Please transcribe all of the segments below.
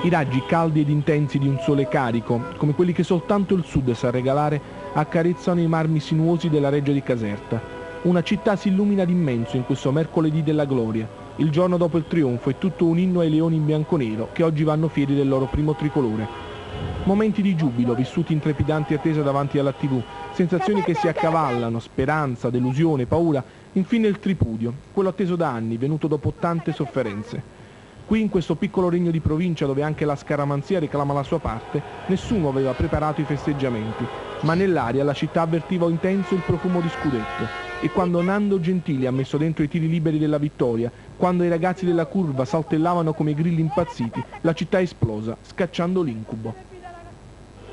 I raggi caldi ed intensi di un sole carico, come quelli che soltanto il sud sa regalare, accarezzano i marmi sinuosi della reggia di Caserta. Una città si illumina d'immenso in questo mercoledì della gloria. Il giorno dopo il trionfo è tutto un inno ai leoni in bianco-nero che oggi vanno fieri del loro primo tricolore. Momenti di giubilo vissuti in trepidante attesa davanti alla tv, sensazioni che si accavallano, speranza, delusione, paura, infine il tripudio, quello atteso da anni, venuto dopo tante sofferenze. Qui in questo piccolo regno di provincia dove anche la scaramanzia reclama la sua parte, nessuno aveva preparato i festeggiamenti, ma nell'aria la città avvertiva intenso il profumo di scudetto e quando Nando Gentili ha messo dentro i tiri liberi della vittoria, quando i ragazzi della curva saltellavano come grilli impazziti, la città è esplosa, scacciando l'incubo.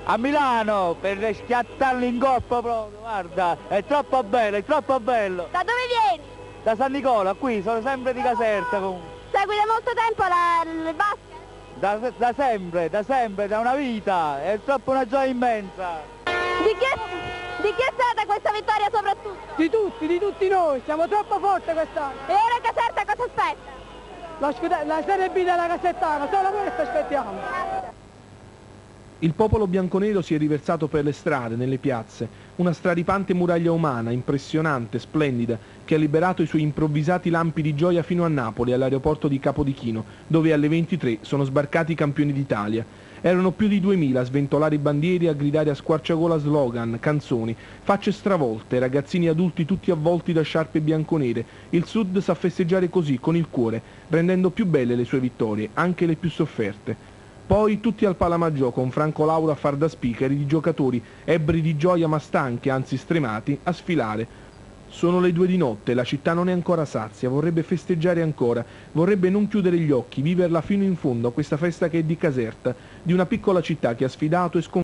A Milano per schiattarli in coppa proprio, guarda, è troppo bello, è troppo bello. Da dove vieni? Da San Nicola, qui, sono sempre di Caserta comunque. Segui da molto tempo la, il basket? Da, da sempre, da sempre, da una vita, è troppo una gioia immensa. Di chi, è, di chi è stata questa vittoria soprattutto? Di tutti, di tutti noi, siamo troppo forti quest'anno. E ora Caserta cosa aspetta? La, la Serie B della Casertana, solo questo aspettiamo. Il popolo bianconero si è riversato per le strade, nelle piazze, una straripante muraglia umana, impressionante, splendida, che ha liberato i suoi improvvisati lampi di gioia fino a Napoli, all'aeroporto di Capodichino, dove alle 23 sono sbarcati i campioni d'Italia. Erano più di 2000 a sventolare i bandieri a gridare a squarciagola slogan, canzoni, facce stravolte, ragazzini adulti tutti avvolti da sciarpe bianconere. Il Sud sa festeggiare così, con il cuore, rendendo più belle le sue vittorie, anche le più sofferte. Poi tutti al Palamaggiò con Franco Laura a far da speaker i giocatori, ebbri di gioia ma stanchi, anzi stremati, a sfilare. Sono le due di notte, la città non è ancora sazia, vorrebbe festeggiare ancora, vorrebbe non chiudere gli occhi, viverla fino in fondo a questa festa che è di Caserta, di una piccola città che ha sfidato e sconfitto